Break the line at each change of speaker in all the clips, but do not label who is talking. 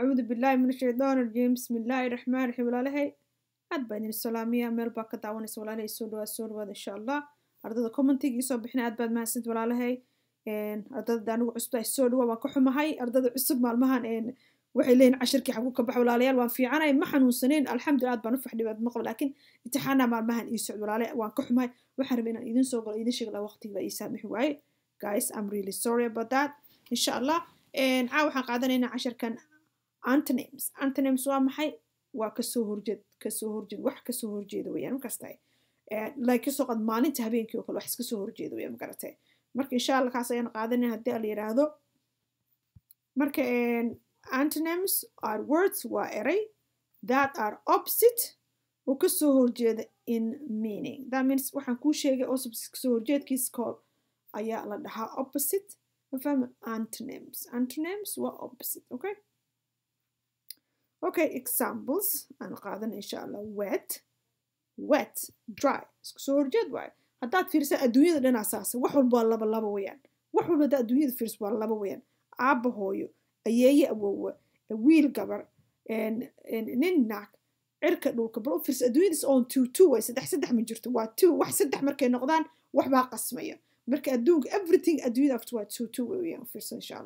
acuudu billaahi min ashaytaan rajiim bismi illaahi raxmaan raxiim walaalahay aad baa idin salaamiya meel baa ka daawanaysa walaalahay soo dhawaad soo dhawaad insha allah ardada commentiga isoo bixina aad baad mahadsant walaalahay ardada anigu cusub ay soo dhawaa waan ka xumahay ardada cusub maalmahan waxay leeyihiin cashirkii xagu ka bax walaalayaal waan fiicanay ma xanuunsaneyn alxamdulillah aad baan u fadhibaad maqab laakiin imtixaana maalmahan ii socd walaale waan ka xumahay waxaan rabay inaan idin soo galo idin sheegi lahaa waqtiga baa ii saamixi waaye guys I'm really sorry about that. insha allah caa waxaan qaadanaynaa cashirkan antonyms. Antonyms waa maxay? Waa ka soo horjeed ka soo horjeed wax ka soo horjeeda weyaan markasta like ka soo qad maalinta habeenkii oo kale wax iska soo horjeeda weyaan magaratay marka insha allah kaas ayaan qaadanaya haddii la yiraahdo. Marka antonyms are words waa eray that are opposite oo ka soo horjeeda in meaning. That means waxaan kuu sheegay opposite ka soo horjeedkiis call ayaa la dhahaa opposite. Mafahmi antonyms. Antonyms waa opposite okay okay examples aan qaadan insha allah wet wet dry isku soo horjeed waayo haddaad fiirsa adduunyada dhan asaasa wax walba waa laba laba weyaan wax walba haddaa adduunyada fiirsa waa laba weyaan aabba hooyo ayeeye awowa wiil gabar nin naag cirka dhulka bal u fiirsa two two way saddex saddex ma jirto waa two wax saddex markay noqdaan waxbaa qasmaya marka adduunka everything adduunyada after two two way weyaan u fiirsa insha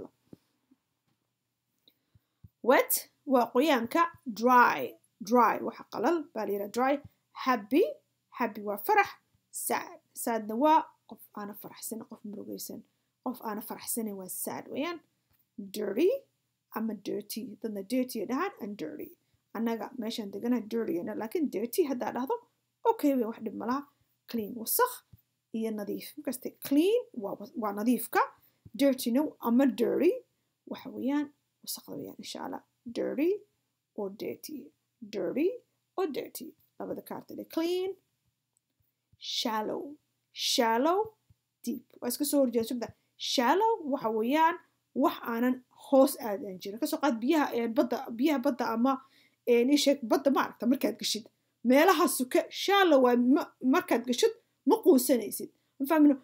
wet waa qoyaanka dry dry waxa qalal baa layidhaha dry. Happy happy waa farax sad sadna waa qof aana faraxsanin qof murugaysan qof aana faraxsanin waa sad weeyaan. Dirty ama dirty dadna dirty dhahaan and dirty. Annaga meeshaan degana dirty laakiin dirty haddaa dhahdo okay weyn wax dhib malaha clean wasakh iyo nadiif. Markaste clean waa nadiifka. Dirtyna ama dirty waxa weeyaan wasaqda weeyaan insha allah dirty or dirty? Dirty or dirty? Labada kaartale clean. Shallow. Shallow deep. Waa iska soo horjeeda sugda shallow waxa weeyaan wax aanan hoos aadan jirin. Kasoo qaad biyaha badda biyaha badda ama isheeg badda ma aragta markaad geshid. Meelaha suke shallow waa markaad geshid ma quusanaysid. Ma fahmino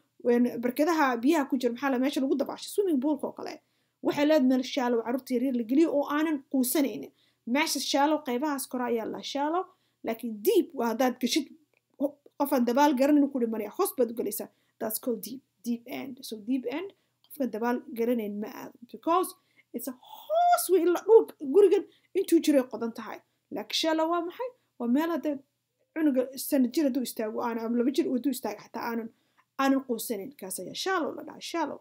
barkadaha biyaha ku jira maxaa la meesha lagu dabaasho swimming poolka oo kale waxay leed meel shallow carruurta yaryar la geliyo oo aanan quusanaynin meesha shallow qaybahaas kore ayaa la shallow laakiin deep waa haddaad geshid qofaan dabaal garanaynu ku dhimanaya hoos baad u galaysaa that's called deep deep end so deep end qofkaan dabaal garanayn ma aado because it's a hoos wey ilaa dhul gurigan intuu jiray qodan tahay. Laakiin shallow waa maxay? Waa meel hadda cunuga sana jir hadduu istaago aana ama laba jir hadduu istaago xataa aanan aanan quusanayn. Kaas ayaa shallow la dhahaa. Shallow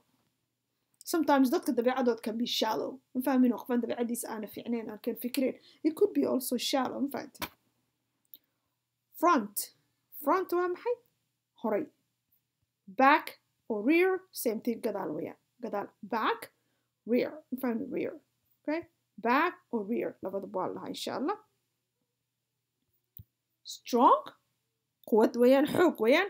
sometimes dadka dabeecadood can be shallow. Ma fahmin qofaan dabeecadiisa aana fiicnayn aan kan it could be also shallow ma fahamta front. Front waa maxay? Horay. Back or rear? Same thing gadaal wayaan gadaal. Back rear. Ma rear. Okay? Back or rear. Labada waa lahaa insha allah strong. Quwad wayaan xoog wayaan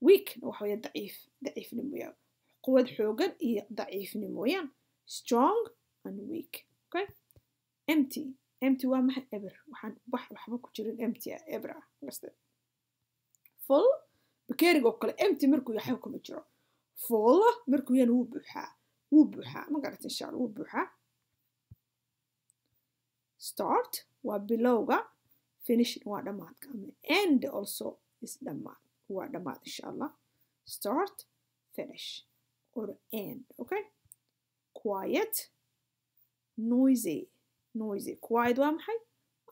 weak. Waxa weeyaan daciif. Daciifnimo quwad xoogan iyo daciifnimo wayaan strong and weak. Okay. Empty. Empty waa maxay eber waxaan wax waxba ku jirin empty ah eber ah full bakeeriga oo kale empty markuu yahay kuma jiro full markuu yana wuu buuxaa wuu buuxaa ma garata insha allah wuu buuxaa start waa bilowga finish waa dhammaadka ama end also is dhammaad waa dhammaad insha allah start finish or end okay? Quiet noisy noisy. Quiet waa maxay?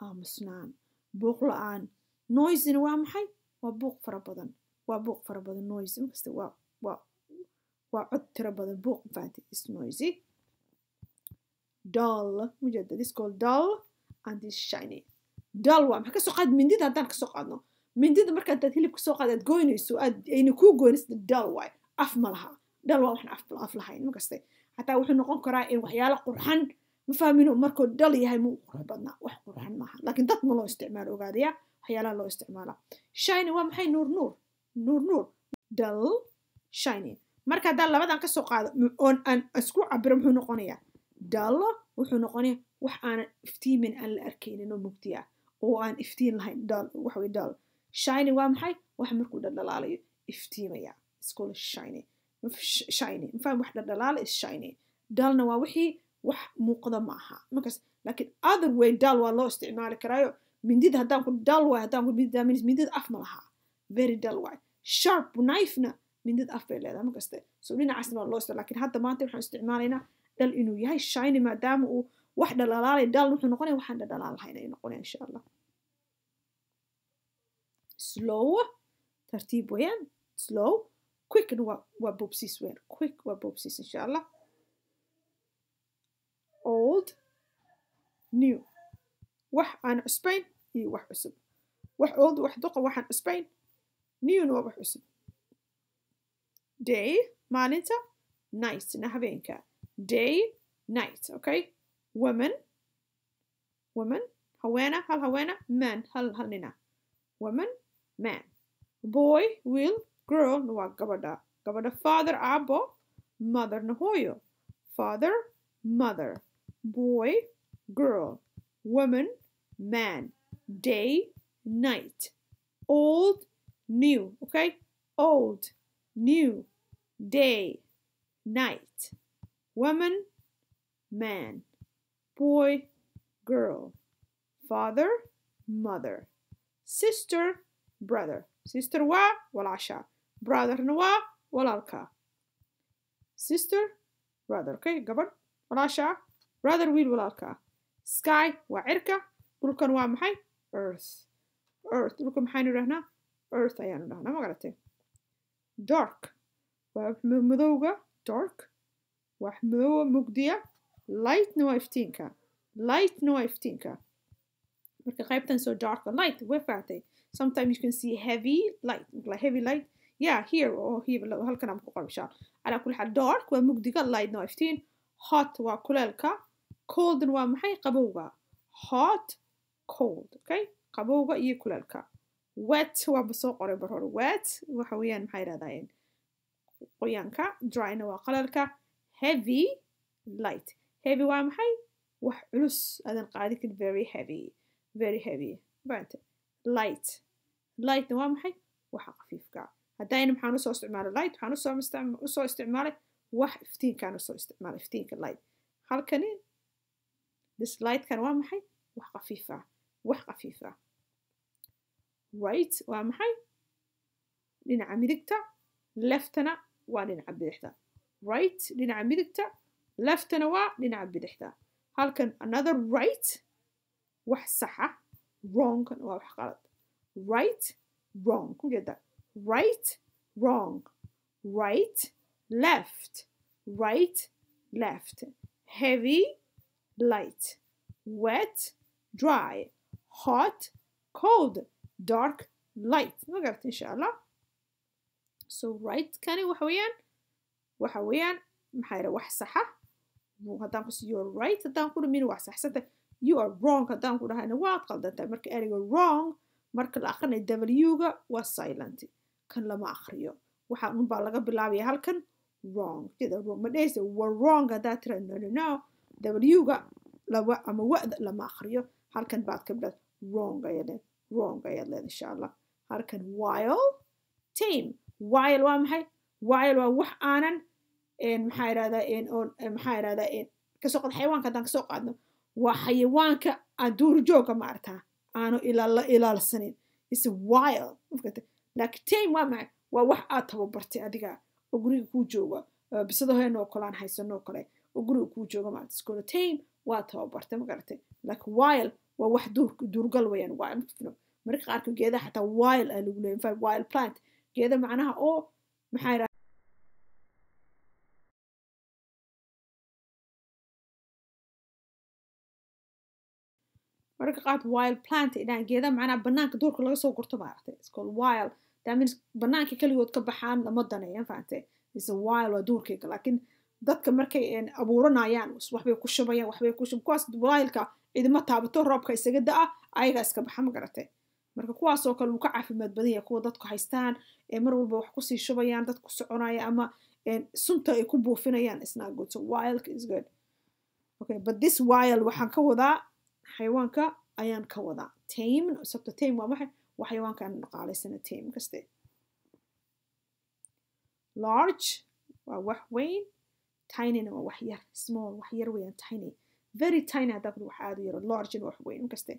Aamusnaan buuq la'aan. Noisina waa maxay? Waa buuq fara badan. Waa buuq fara badan noisy. Markasta waa waa waa cod tiro badan buuq fahanti. Is noisy. Dull. Mujada this called dull and this shiny. Dull waa maxay? Kasoo qaad mindida haddaan ka soo qaadno. Mindida marka haddaad hilib ka soo qaad aad goynayso aad ayna kuu goynaysa dull waay af ma laha dull waa waxaan af af lahayn markaste xataa wuxuu noqon karaa in waxyaalo qurxan ma fahmino markuu dhal yahay mu qurux badnaa. Wax qurxan maaha. Laakiin dad ma loo isticmaalo ogaadaya waxyaalaha loo isticmaala. Shiny waa maxay? Nuur nuur. Nuur nuur. Dull shiny. Marka haddaan labadan ka soo qaado oon aan isku cabiro muxuu noqonayaa? Dull wuxuu noqonayaa wax aanan iftiimin aan la arkaynin oo mugdi ah oo aan iftiin lahayn. Dull waxa weye shiny waa maxay? Wax markuu dhaldhalaalayo iftiimaya. Iskula shiny shiny. Mafaham wax dhaldhalaala is shiny. Dullna waa wixii wax muuqda ma aha markaas laakiin other way dal waa loo isticmaali karaayo. Mindida haddaan ku dal waay haddaan ku mindida mindida af ma laha. Very dal waay. Sharp knifena mindida af bay leedahay. Markaste so dhinacaasna waa loo isticmaala laakiin hadda maanta waxaan isticmaalaynaa dhal inuu yahay shiny maadaama uu wax dhalaalaalay dal wuxuu noqonaya waxaan dhadhalaan lahayn ay noqonaya insha allah slow tartiib weeyaan slow quickna waa waa bobsis weeyaan quick waa bobsis insha allah old new. Wax aan cusbayn iyo wax cusub wax old wax duqa waxaan cusbayn newna waa wax cusub day maalinta nightna habeenka day night okay? Woman woman haweena hal haweena man hal hal nina woman man. Boy will girl na waa gabadha gabadha father abo, mother hooyo father mother. Boy girl. Woman man. Day night. Old new okay? Old new. Day night. Woman man. Boy girl. Father mother. Sister brother. Sister waa walaasha brotherna waa walaalka sister brother okay gabadh walaasha brother wiil walaalka sky waa cirka dhulkan waa maxay? Earth. Earth dhulka maxaynu dhahnaa earth ayaanu dhahnaa magaratay dark waa madowga dark. Wax madowga mugdiya lightna waa iftiinka. Lightna waa iftiinka. Marka qaybtan so dark and light way fahamtay sometimes you can see heavy light like heavy light yeah here or here halkan aan ku qoran insha ala kulli xaal dark waa mugdiga lightna waa iftiin hot waa kuleelka coldna waa maxay? Qabowga. Hot cold okay? Qabowga iyo kuleelka wet waaba soo qoray bar hore wet waxa weeyaan maxay yidhahdaan qoyaanka dryna waa qalalka. Heavy light. Heavy waa maxay? Wax culus aadan qaadi karin very heavy very heavy. Light. Lightna waa maxay? Waxa khafiifka haddayna maxaan u soo isticmaalay light waxaan u soo isticmaalay wax iftiinkaan u soo isticmaalay iftiinka light halkani this lightkan waa maxay wax khafiifa wax khafiifa right waa maxay dhinaca midigta leftana waa dhinaca bidixda right dhinaca midigta leftana waa dhinaca bidixda halkan another right wax saxa wrong waa wax qalad right wrong kujeeda right wrong. Right left. Right left. Heavy light. Wet dry. Hot cold. Dark light. Ma garata insha allah so right kani waxa weeyaan waxa weeyaan maxaa yidha wax saxa. Haddaan ku you are right haddaan ku dhamin wax saxsanta you are wrong haddaan ku dhahayna waad qaldantahay. Marka ereyga wrong marka la akhrinayo w-ga waa silent kan lama akhriyo. Waxaa unbaa laga bilaabaya halkan. Wrong. Ma dhehaysa wrong haddaa tira no no no. W-ga laba ama wa'da lama akhriyo. Halkan baad ka bilaad wrong ayaad leed wrong ayaad leed insha allah halkan while tame while waa maxay? While waa wax aanan maxaa yidhahdaa ka soo qaad xayawaanka haddaan ka soo qaadno. Waa xayawaanka aan duurjooga maartaa aanu la ilaalsanin. Is while laakiin tame waa maxay waa wax aad tababartay adiga. Oo guriga kuu jooga. Bisadaheen oo kale aan haysano oo kale. Oo guriga kuu jooga maarata iskoola waa tababartay ma garatay laakiin while waa wax duur duurgal weeyaan. While marka qaarka geedaha xataa while aa lagu leeyahay. While plant. Geeda macnaha oo maxaa marka qaad wild plant idhaan geeda macnaha banaanka duurka laga soo gurto maaragtay it's called wild. That means banaanka keligood ka baxaan lama daneeyan fahamtay is wild waa duurkayga laakiin dadka markay abuuranayaan waxbay ku shubayaan waxbay ku shub kuwaas wildka cidima taabato roobka isaga da'a ayagaa iska baxa ma garatay. Marka kuwaasoo kale wuu ka caafimaad badan yahay kuwa dadku haystaan ee mar walba wax ku sii shubayaan dad ku soconaya ama sunta ay ku buufinayaan is not good. So wild is good. Okay but this wild waxaan ka wadaa xayawaanka ayaan ka wadaa tame sababta tame waa maxay waa xayawaanka aan dhaqaalaysana tame kaste large waa wax weyn tinyna waa wax small wax yar tiny. very tiny haddaa kudi wax aad u yaro largena wax weyn inkaste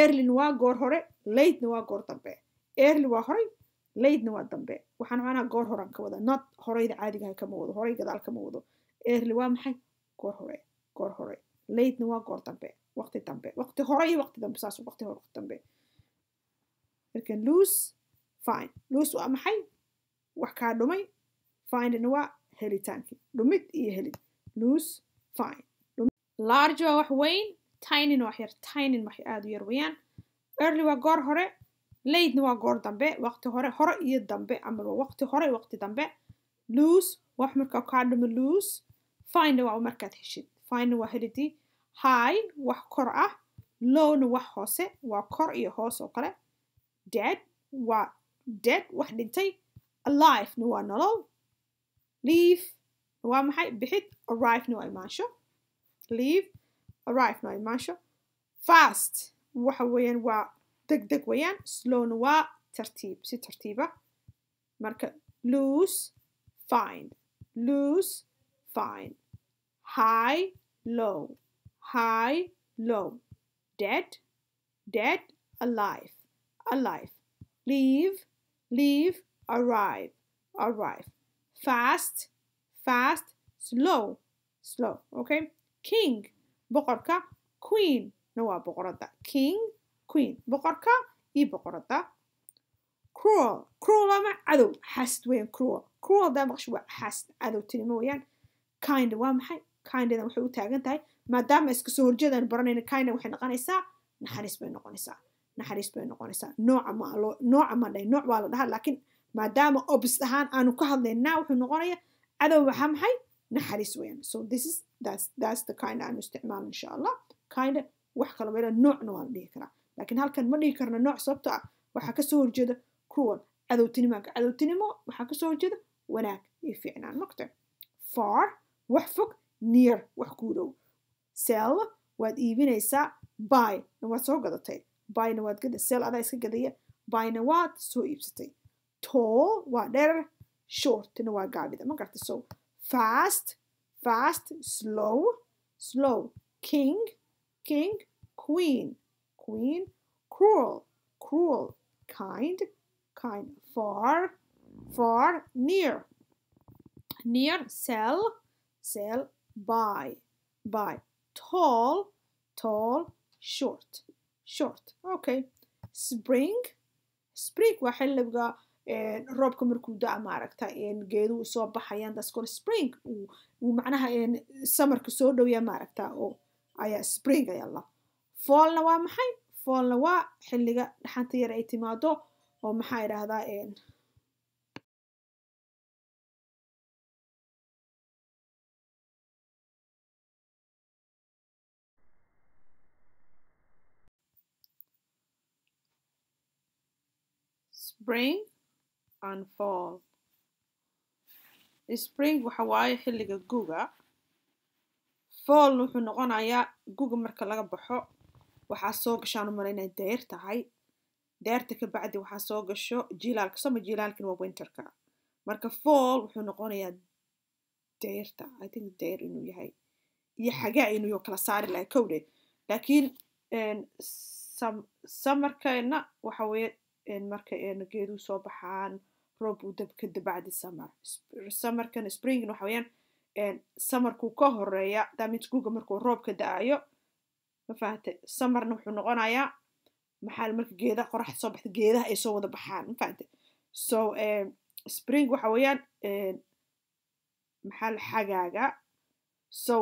earlyna waa goor hore latena waa goor dambe early waa horay latena waa dambe waxaan macnaha goor horan ka wada not horeyda caadigahay kama wado horay gadaal kama wado early waa maxay goor hore goor hore latena waa goor dambe waqti dambe waqti hore iyo waqti dambe saas waqti hore waqti dambe markan lose fine lose waa maxay wax kaa dhumay findna waa helitaankii dhumid iyo helid lose fine large waa wax weyn tinyna wax yar tinin wax aad u yar weeyaan early waa goor hore latena waa goor dambe waqti hore hore iyo dambe ama waa waqti hore waqti dambe lose wax markaa kaa dhumo lose findna waa markaad heshid findna waa helidii high wax kor ah. Lowna wax hoose waa kor iyo hoos oo kale. Dead waa dead wax dhintay. Alivena waa nolol leave waa maxay? Bixid. Arrivena waa imaansho. Leave. Arrivena waa imaansho. Fast waxa weeyaan waa deg deg weeyaan. Slowna waa tartiib si tartiiba. Marka lose find. Lose find. High low high low. Dead dead alive. Alive. Leave leave arrive. Arrive. Fast fast slow slow okay? King. Boqorka queen. Na waa boqoradda king queen. Boqorka iyo boqoradda cruel. Cruel ama cadow xasd weeyaan cruel. Cruel daa maqsho waa xasd cadowtinimo weeyaan kind waa maxay? Kindedan waxay u taagan tahay maadaama iska soo horjeedaan baranayna kinda waxay noqonaysaa naxariis bay noqonaysaa. Naxariis bay noqonaysaa. Nooca ma nooca ma dhahay nooc waa la dhahaa laakiin maadaama obis ahaan aanu ka hadlaynaa wuxuu noqonaya cadow waxaa maxay? Naxariis weeyaan. So this is that's that's the kind aanu isticmaalo insha allah. Kinda wax kala weela noocna waa la dhihi karaa. Laakiin halkan ma dhihi karna nooc sababto ah waxaa ka soo horjeeda cruel cadowtinimaanka cadowtinimo waxaa ka soo horjeeda wanaag iyo fiicnaan. Maqte far wax fog near wax kuu dhow sell waad iibinaysaa buy na waad soo gadatay. Buyna waad gada sell adaa iska gadaya buyna waad soo iibsatay. Tall waa dherer shortna waa gaabida ma garta. So fast fast slow slow. King king queen. Queen cruel cruel. Kind kind. Far far near. Near sell sell buy buy tall tall short short. Okay. Spring. Spring waa xilliga roobka markuu da maaragta geeduhu soo baxayaan daskor spring. Uu macnaha samarka soo dhowya maaragta oo ayaa spring ayaa la. Fallna waa maxay? Fallna waa xilliga dhaxanta yar ay timaado oo maxaa idhaahdaa spring and fall. Spring waxa waaye xilliga guga fallna wuxuu noqonayaa guga marka laga baxo. Waxaa soo gashaan umala deer tahay. Deerta ka bacdi waxaa soo gasho jilaalka sama jilaalkina waa winterka. Marka fall wuxuu noqonayaa deerta. I think deer inuu yahay. Iyo xagaa inuu kala saari lahay kowdhe laakiin samarkana waxa weeye marka geeduhu soo baxaan roob uu dabka dabacdi summer. Summerkan springna waxa weeyaan samarkuu ka horreeya damage guga markuu roobka da'ayo ma fahante summerna wuxuu noqonayaa maxaa marka geedaha qoraxda soo baxda geedaha ay soo wada baxaan ma fahante so spring waxa weeyaan maxaa la xagaaga? So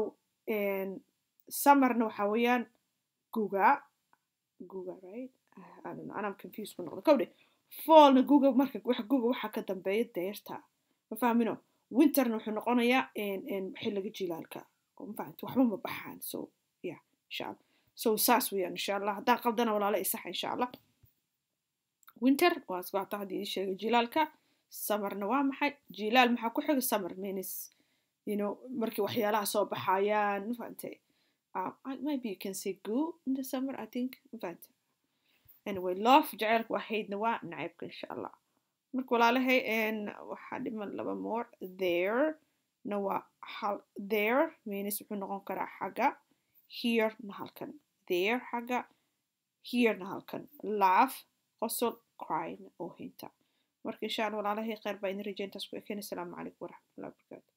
summerna waxa weeyaan guga guga right anam confuse ku noqdo. Kowdhe fallna guga marka wax guga waxaa ka dambeeya deerta ma fahmino? Winterna wuxuu noqonayaa xilliga jilaalka mafahant waxba ma baxaan so ya insha allah so saas weeyaan insha allah haddaan qaldana walaala isaxa insha allah winter waa waata haddii jilaalka summerna waa maxay? Jilaal maxaa ku xiga summer means you know markii waxyaalaha soo baxayaan mafahante uh, maybe you can say go in the summer i think. Mafahante anyway love jaceylka waa haydna waa nacaybka insha allah marka walaalahay waxaa dhiman laba more. There na waa hal there means wuxuu noqon karaa xagga here na halkan. There xagga here na halkan. Laugh qosol cry na oohinta. Marka insha allah walaalahay kheyr baa idin rajayntaas ku ekeen asalaamu calaykum waraxmatullahi wabarakaatu